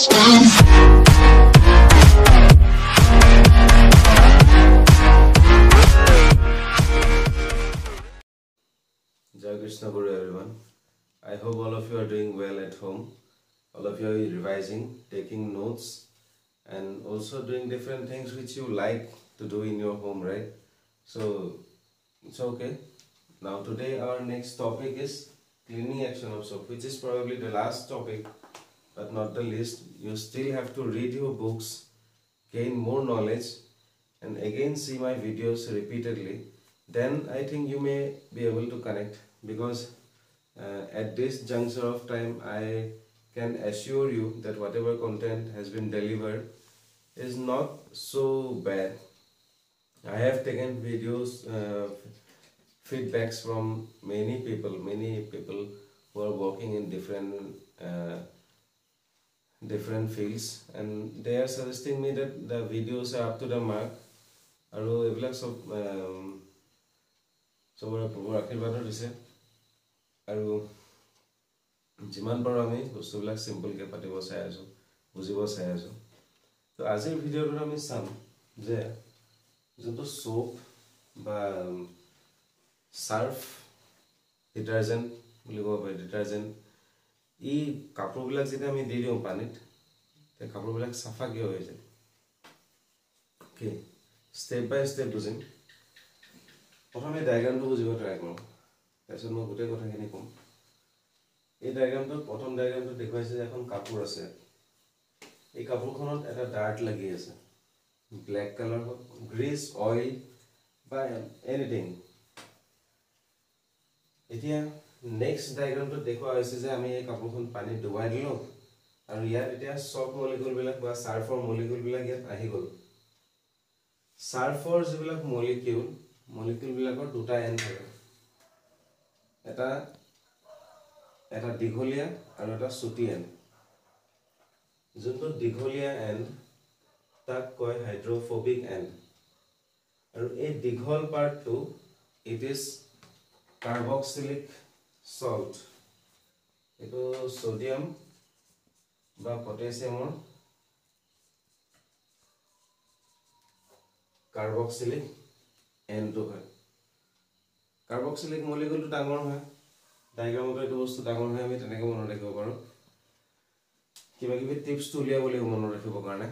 Jai Krishna Guru everyone. I hope all of you are doing well at home. All of you are revising, taking notes, and also doing different things which you like to do in your home, right? So it's okay. Now today our next topic is cleaning action of soap, which is probably the last topic, but not the least. You still have to read your books, gain more knowledge, and again see my videos repeatedly. Then I think you may be able to connect because uh, at this juncture of time I can assure you that whatever content has been delivered is not so bad. I have taken videos, uh, feedbacks from many people, many people who are working in different uh, different fields, and they are suggesting me that the videos are up to the mark. আৰু এইবিলাক চব চবৰে প্ৰভুৰ আশীৰ্বাদো দিছে আৰু যিমান পাৰোঁ আমি বস্তুবিলাক চিম্পলকৈ পাতিব চাই আছোঁ বুজিব চাই আছোঁ তো আজিৰ ভিডিঅ'টোত আমি চাম যে যোনটো চ'প বা চাৰ্ফ ডিটাৰজেণ্ট বুলি ক'ব পাৰি ডিটাৰজেণ্ট ই কাপোৰবিলাক যেতিয়া আমি দি দিওঁ পানীত কাপোৰবিলাক চাফা কিয় হৈ যায়? কি? ষ্টেপ বাই ষ্টেপ বুজিম প্ৰথমে ডায়েগ্ৰামটো বুজিব ট্ৰাই কৰোঁ। তাৰপিছত মই গোটেই কথাখিনি ক'ম। এই ডায়েগ্ৰামটোত প্ৰথম ডায়েগ্ৰামটোত দেখুৱাইছে যে এখন কাপোৰ আছে। এই কাপোৰখনত এটা ডাৰ্ট লাগি আছে। ব্লেক কালাৰ হওক গ্ৰীজ অইল বা এনিথিং এতিয়া নেক্সট ডায়েগ্ৰামটোত দেখুওৱা হৈছে যে আমি এই কাপোৰখন পানীত ডুবাই দিলোঁ। আৰু ইয়াত এতিয়া চফ মলিকুলবিলাক বা চাৰ্ফৰ মলিকুলবিলাক ইয়াত আহি গ'ল। চাৰ্ফৰ যিবিলাক মলিকিউল মলিকিউলবিলাকৰ দুটা এণ্ড থাকে। এটা এটা দীঘলীয়া আৰু এটা চুটি এণ্ড যোনটো দীঘলীয়া এণ্ড তাক কয় হাইড্ৰফবিক এণ্ড আৰু এই দীঘল পাৰ্টটো ইট ইজ কাৰ্বক্সিলিক চল্ট এইটো ছ'ডিয়াম বা পটেছিয়ামৰ কাৰ্বক্সিলিক এনটো হয়। কাৰ্বক্সিলিক মলিকুলটো ডাঙৰ হয়। ডায়েগ্ৰামতো এইটো বস্তু ডাঙৰ হয় আমি তেনেকৈ মনত ৰাখিব পাৰোঁ। কিবা কিবি টিপছটো উলিয়াব লাগিব মনত ৰাখিবৰ কাৰণে।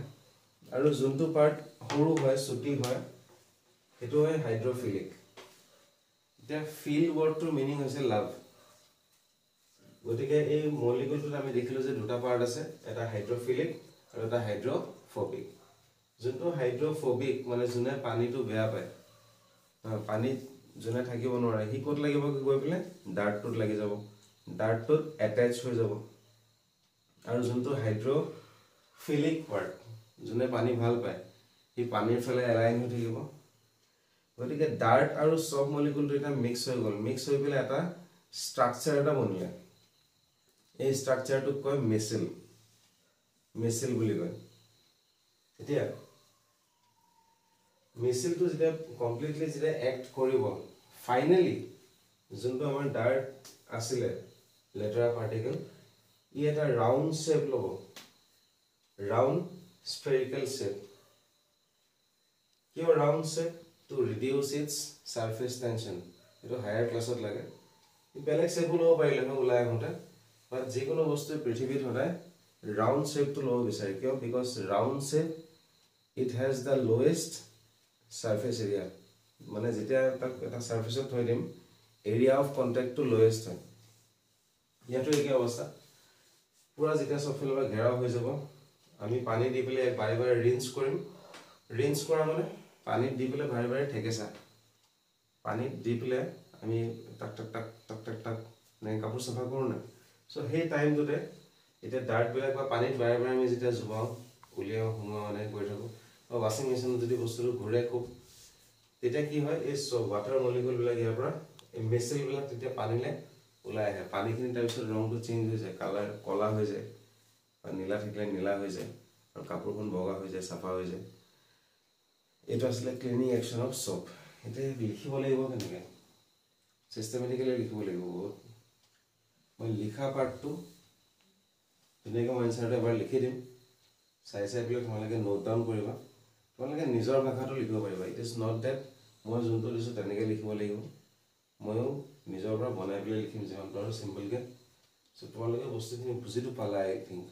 আৰু যোনটো পাৰ্ট সৰু হয় চুটি হয় সেইটো হয় হাইড্ৰফিলিক এতিয়া ফিল ৱৰ্ডটোৰ মিনিং হৈছে লাভ গতিকে এই মলিকুলটোত আমি দেখিলোঁ যে দুটা পাৰ্ট আছে এটা হাইড্ৰফিলিক আৰু এটা হাইড্ৰফবিক যোনটো হাইড্ৰফবিক মানে যোনে পানীটো বেয়া পায় পানীত যোনে থাকিব নোৱাৰে সি ক'ত লাগিব গৈ পেলাই? ডাৰ্টটোত লাগি যাব। ডাৰ্টটোত এটেচ হৈ যাব। আৰু যোনটো হাইড্ৰফিলিক পাৰ্ট যোনে পানী ভাল পায় সি পানীৰ ফালে এলাইন হৈ থাকিব। গতিকে ডাৰ্ট আৰু চব মলিকুলটো এতিয়া মিক্স হৈ গ'ল। মিক্স হৈ পেলাই এটা ষ্ট্ৰাকচাৰ এটা বনিলে। এই ষ্ট্ৰাকচাৰটোক কয় মেচিল মেচিল বুলি কয়। এতিয়া মিছিলটো যেতিয়া কমপ্লিটলি যেতিয়া এক্ট কৰিব ফাইনেলি যোনটো আমাৰ ডাৰ্ট আছিলে লেতেৰা পাৰ্টিকেল ই এটা ৰাউণ্ড শ্বেপ ল'ব। ৰাউণ্ড স্পেৰিকেল শ্বেপ কিয় round shape to reduce its surface tension এইটো হায়াৰ ক্লাছত লাগে। বেলেগ শ্বেপো ল'ব পাৰিলে হয় ওলাই আহোঁতে। বাট যিকোনো বস্তুৱে পৃথিৱীত সদায় ৰাউণ্ড শ্বেপটো ল'ব বিচাৰে। কিয়? Because round shape it has the lowest surface area মানে যেতিয়া তাক এটা ছাৰ্ফেচত থৈ দিম এৰিয়া অফ কণ্টেক্টটো লৱেষ্ট হয়। ইয়াতো একে অৱস্থা। পূৰা যেতিয়া চবফালৰ পৰা ঘেৰাও হৈ যাব আমি পানী দি পেলাই বাৰে বাৰে ৰিঞ্চ কৰিম। ৰিঞ্চ কৰা মানে পানীত দি পেলাই বাৰে বাৰে ঠেকেচা পানীত দি পেলাই আমি টাক টাক টাক টাক টাক টাক এনেকৈ কাপোৰ চাফা কৰোঁ নাই চ' সেই টাইমটোতে এতিয়া ডাৰ্টবিলাক বা পানীত বাৰে বাৰে আমি যেতিয়া জোবাওঁ উলিয়াওঁ সোমোৱাওঁ এনেকৈ কৰি থাকোঁ বা ৱাশ্বিং মেচিনত যদি বস্তুটো ঘূৰে খুব তেতিয়া কি হয় এই চব ৱাটাৰ মলিকুলবিলাক ইয়াৰ পৰা এই মেচিলবিলাক তেতিয়া পানীলৈ ওলাই আহে। পানীখিনি তাৰপিছত ৰংটো চেঞ্জ হৈ যায় কালাৰ ক'লা হৈ যায় বা নীলা থাকিলে নীলা হৈ যায় আৰু কাপোৰখন বগা হৈ যায় চাফা হৈ যায়। এইটো আছিলে ক্লিনিং একশ্যন অফ চপ এতিয়া লিখিব লাগিব কেনেকৈ? ছিষ্টেমেটিকেলি লিখিব লাগিব বহুত। মই লিখা পাৰ্টটো ধুনীয়াকৈ মই এনচাৰটো এবাৰ লিখি দিম চাই চাই পেলাই তোমালোকে নোট ডাউন কৰিবা তোমালোকে নিজৰ ভাষাটো লিখিব পাৰিবা ইট ইজ নট ডেট মই যোনটো দিছোঁ তেনেকৈ লিখিব লাগিব ময়ো নিজৰ পৰা বনাই পেলাই লিখিম যিমান পাৰোঁ চিম্পলকৈ চ' তোমালোকে বস্তুখিনি বুজিটো পালা আই থিংক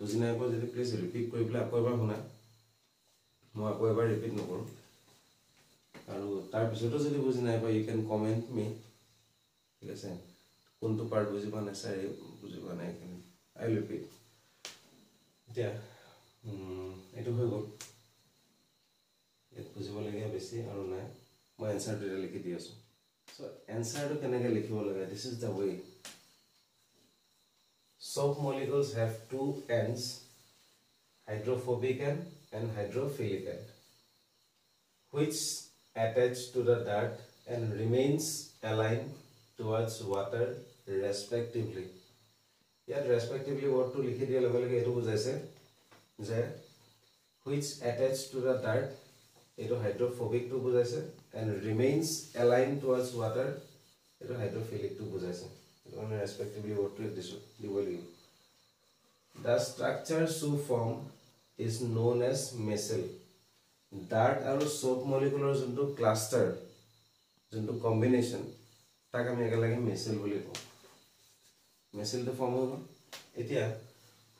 বুজি নাই পোৱা যদি প্লিজ ৰিপিট কৰি পেলাই আকৌ এবাৰ শুনা মই আকৌ এবাৰ ৰিপিট নকৰোঁ আৰু তাৰপিছতো যদি বুজি নাই পোৱা ইউ কেন কমেণ্ট মি ঠিক আছে কোনটো পাৰ্ট বুজি পোৱা এই বুজি পোৱা নাই এইখিনি আই ৰিপিট এতিয়া এইটো হৈ গ'ল। ইয়াত বুজিবলগীয়া বেছি আৰু নাই। মই এনচাৰটো এতিয়া লিখি দি আছোঁ। চ' এনচাৰটো কেনেকৈ লিখিব লাগে? দিছ is the way soap molecules have two ends hydrophobic end and hydrophilic end which attach to the dirt and remains align towards water respectively ইয়াত ৰেচপেক্টিভলি ৱৰ্ডটো লিখি দিয়াৰ লগে লগে এইটো বুজাইছে যে which attach to the dirt এইটো হাইড্ৰফবিকটো বুজাইছে and remains align towards water এইটো হাইড্ৰফিলিকটো বুজাইছে সেইটো কাৰণে ৰেচপেক্টিভলি ৱৰ্ডটো দিছোঁ দিব লাগিব the structure so form is known as micelle dirt আৰু চ'প মলিকুলৰ যোনটো ক্লাষ্টাৰ যোনটো কম্বিনেশ্যন তাক আমি একেলগে মেচেল বুলি কওঁ। মেচিলটো ফৰ্ম হৈ গ'ল। এতিয়া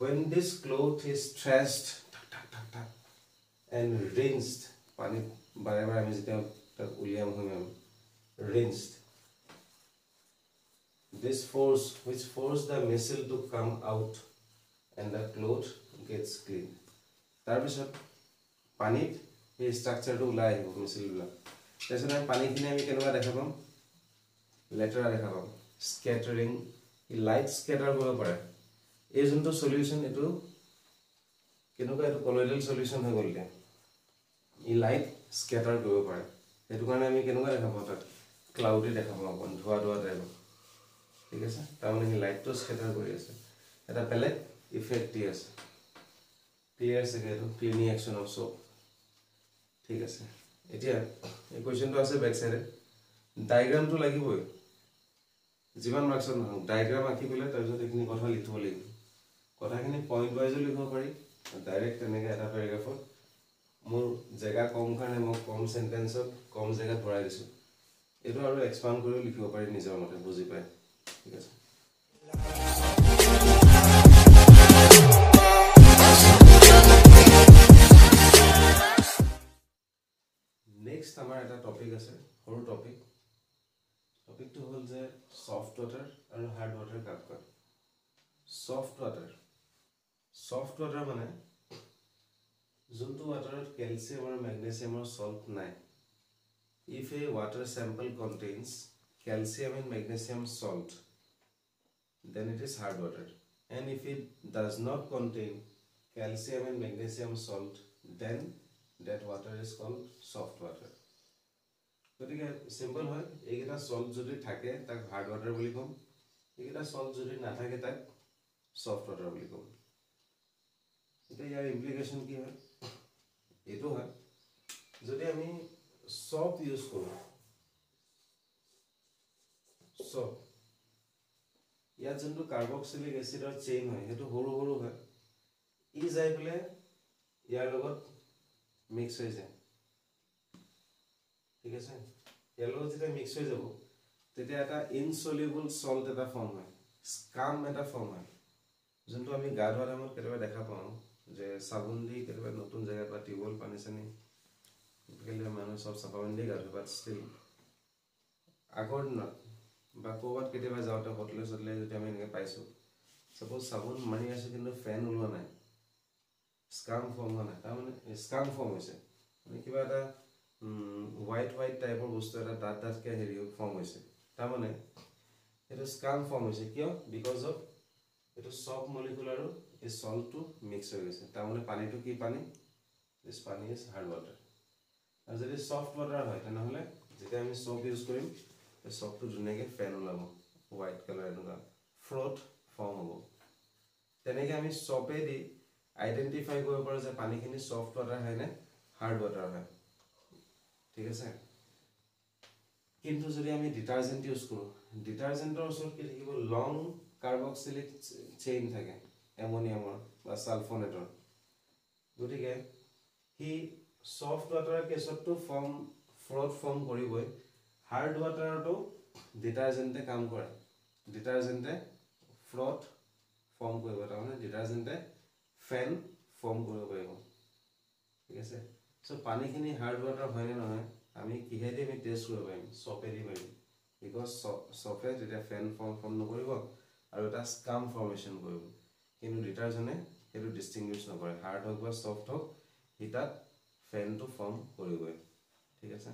when this cloth is thrashed and rinsed পানীত বাৰে বাৰে আমি যেতিয়া তাক উলিয়াম হৈ আমি rinsed this force which force the micelle to come out and the cloth gets clean তাৰপিছত পানীত সেই ষ্ট্ৰাকচাৰটো ওলাই আহিব মেচিলবিলাক তাৰপিছত আমি পানীখিনি আমি কেনেকুৱা দেখা পাম? লেতেৰা দেখা পাম স্কেটাৰিং লাইট স্কেটাৰ কৰিব পাৰে। এই যোনটো চলিউশ্যন এইটো কেনেকুৱা এইটো কলইডেল চলিউশ্যন হৈ গ'ল এতিয়া ই লাইট স্কেটাৰ কৰিব পাৰে। সেইটো কাৰণে আমি কেনেকুৱা দেখা পাওঁ তাত? ক্লাউডি দেখা পাওঁ অকণ ধোৱা ধোৱা টাইপৰ ঠিক আছে? তাৰমানে সি লাইটটো স্কেটাৰ কৰি আছে। এটা বেলেগ ইফেক্ট দি আছে। ক্লিয়াৰ চাগে এইটো? ক্লিনিং একশ্যন অফ চব ঠিক আছে। এতিয়া এই কুৱেশ্যনটো আছে বেক চাইডে ডায়েগ্ৰামটো লাগিবই। যিমান মাৰ্কছত নহওক ডায়েগ্ৰাম আঁকি পেলাই তাৰপিছত এইখিনি কথা লিখিব লাগিব। কথাখিনি পইণ্ট ৱাইজো লিখিব পাৰি ডাইৰেক্ট তেনেকৈ এটা পেৰেগ্ৰাফত মোৰ জেগা কম কাৰণে মই কম চেণ্টেঞ্চত কম জেগাত ভৰাই দিছোঁ। এইটো আৰু এক্সপাণ্ড কৰিও লিখিব পাৰি নিজৰ মতে বুজি পায়। ঠিক আছে? ছফ্ট ৱাটাৰ ছফ্ট ৱাটাৰ মানে যোনটো ৱাটাৰত কেলছিয়াম আৰু মেগনেছিয়ামৰ চল্ট নাই। If a water sample contains calcium and magnesium salt then it is hard water and if it does not contain calcium and magnesium salt then that water is called soft water গতিকে simple হয়, এইকেইটা salt যদি থাকে, তাক hard water বুলি ক'ম। এইকেইটা salt যদি নাথাকে, তাক ছফ্ট ৱাটাৰ বুলি ক'ম এতিয়া ইয়াৰ ইমপ্লিকেশ্যন কি হয় এইটো হয় যদি আমি চফ ইউজ কৰোঁ চফ ইয়াত যোনটো কাৰ্বক্সিলিক এচিডৰ চেইন হয় সেইটো সৰু সৰু হয় ই যাই পেলাই ইয়াৰ লগত মিক্স হৈ যায় ঠিক আছে ইয়াৰ লগত যেতিয়া মিক্স হৈ যাব তেতিয়া এটা ইনচলিউবল চল্ট এটা ফৰ্ম হয় স্কাম এটা ফৰ্ম হয় যোনটো আমি গা ধোৱা টাইমত কেতিয়াবা দেখা পাওঁ যে চাবোন দি কেতিয়াবা নতুন জেগাত বা টিউবৱেল পানী চানী আজিকালি মানুহে চব চাফা পানী দি গা ধোৱা বাট ষ্টিল আগৰ দিনত বা ক'ৰবাত কেতিয়াবা যাওঁতে হোটেলে চোটেলে যদি আমি এনেকৈ পাইছোঁ চাপ'জ চাবোন মাৰি আছোঁ কিন্তু ফেন ওলোৱা নাই স্কাম ফৰ্ম হোৱা নাই তাৰমানে স্কাম ফৰ্ম হৈছে। মানে কিবা এটা হোৱাইট হোৱাইট টাইপৰ বস্তু এটা ডাঠ ডাঠকৈ হেৰি ফৰ্ম হৈছে। তাৰমানে এইটো স্কাম ফৰ্ম হৈছে। কিয়? বিকজ অফ এইটো চফ মলিকুল আৰু এই চল্টটো মিক্স হৈ গৈছে। তাৰমানে পানীটো কি পানী? দিছ পানী ইজ হাৰ্ড ৱাটাৰ আৰু যদি চফ্ট ৱাটাৰ হয় তেনেহ'লে যেতিয়া আমি চফ ইউজ কৰিম এই চফটো ধুনীয়াকৈ ফেন ওলাব। হোৱাইট কালাৰ এনেকুৱা ফ্ল'ট ফৰ্ম হ'ব। তেনেকৈ আমি চপেদি আইডেণ্টিফাই কৰিব পাৰোঁ যে পানীখিনি চফ্ট ৱাটাৰ হয় নে হাৰ্ড ৱাটাৰ হয়। ঠিক আছে? কিন্তু যদি আমি ডিটাৰজেণ্ট ইউজ কৰোঁ ডিটাৰজেণ্টৰ ওচৰত কি থাকিব? লং কাৰ্বক্সিলিক চেইন থাকে এমনিয়ামৰ বা ছালফনেটৰ গতিকে সি ছফ্ট ৱাটাৰ কেছততো ফৰ্ম ফ্ৰড ফৰ্ম কৰিবই। হাৰ্ড ৱাটাৰতো ডিটাৰজেণ্টে কাম কৰে। ডিটাৰজেণ্টে ফ্ৰড ফৰ্ম কৰিব তাৰমানে ডিটাৰজেণ্টে ফেন ফৰ্ম কৰিব পাৰিব। ঠিক আছে? চ' পানীখিনি হাৰ্ড ৱাটাৰ হয়নে নহয় আমি কিহেদি আমি টেষ্ট কৰিব পাৰিম চপেদি পাৰিম। বিকজ চফে তেতিয়া ফেন ফৰ্ম ফৰ্ম নকৰিব। এটা স্কাম ফৰ্মেশ্যন কৰিব কিন্তু ডিটাৰজেণ্টে সেইটো ডিষ্টিংগুইছ নকৰে। হাৰ্ড হওক বা ছফ্ট হওক সি তাত ফেনটো ফৰ্ম কৰিবই। ঠিক আছে?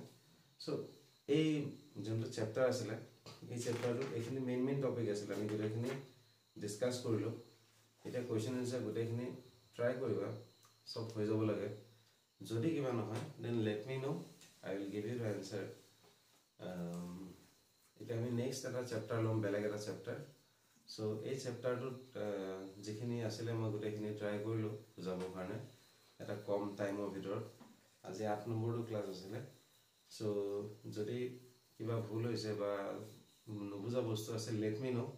চ' এই যোনটো চেপ্টাৰ আছিলে এই চেপ্টাৰটোত এইখিনি মেইন মেইন টপিক আছিলে। আমি গোটেইখিনি ডিছকাছ কৰিলোঁ। এতিয়া কুৱেশ্যন এনচাৰ গোটেইখিনি ট্ৰাই কৰিবা চব হৈ যাব লাগে। যদি কিবা নহয় then let me know' I will give you answer এতিয়া আমি নেক্সট এটা চেপ্টাৰ ল'ম বেলেগ এটা চেপ্টাৰ চ' এই চেপ্টাৰটোত যিখিনি আছিলে মই গোটেইখিনি ট্ৰাই কৰিলোঁ বুজাবৰ কাৰণে এটা কম টাইমৰ ভিতৰত। আজি আঠ নম্বৰটো ক্লাছ আছিলে। চ' যদি কিবা ভুল হৈছে বা নুবুজা বস্তু আছে লেট মি ন'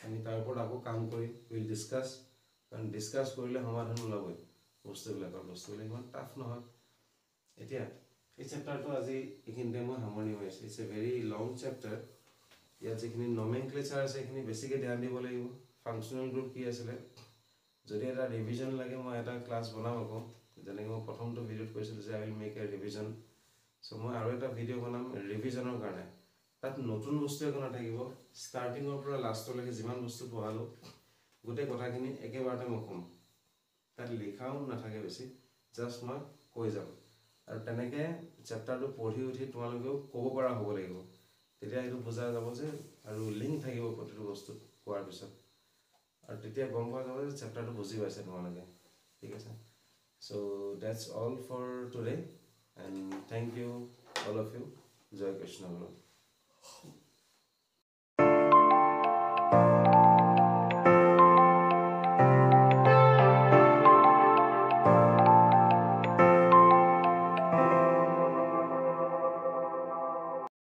আমি তাৰ ওপৰত আকৌ কাম কৰিম উইল ডিছকাছ কাৰণ ডিছকাছ কৰিলে সমাধান ওলাবই বস্তুবিলাকৰ। বস্তুবিলাক ইমান টাফ নহয়। এতিয়া এই চেপ্টাৰটো আজি এইখিনিতে মই সামৰণি মাৰিছোঁ। It's a very long chapter ইয়াত যিখিনি নমেন ক্লেচাৰ আছে সেইখিনি বেছিকৈ ধ্যান দিব লাগিব। ফাংচনেল গ্ৰুপ কি আছিলে? যদি এটা ৰিভিজন লাগে মই এটা ক্লাছ বনাম আকৌ। যেনেকৈ মই প্ৰথমটো ভিডিঅ'ত কৈছিলোঁ যে I will make a revision so' মই আৰু এটা ভিডিঅ' বনাম ৰিভিজনৰ কাৰণে। তাত নতুন বস্তু একো নাথাকিব। ষ্টাৰ্টিঙৰ পৰা লাষ্টলৈকে যিমান বস্তু পঢ়ালোঁ গোটেই কথাখিনি একেবাৰতে মই ক'ম। তাত লিখাও নাথাকে বেছি জাষ্ট মই কৈ যাম। আৰু তেনেকৈ চেপ্টাৰটো পঢ়ি উঠি তোমালোকেও ক'ব পৰা হ'ব লাগিব। তেতিয়া এইটো বুজা যাব যে আৰু লিংক থাকিব প্ৰতিটো বস্তুত কোৱাৰ পিছত। আৰু তেতিয়া গম পোৱা যাব যে চেপ্টাৰটো বুজি পাইছে তোমালোকে। ঠিক আছে? So' that's all for today and thank you all of you Jay Krishna Guru.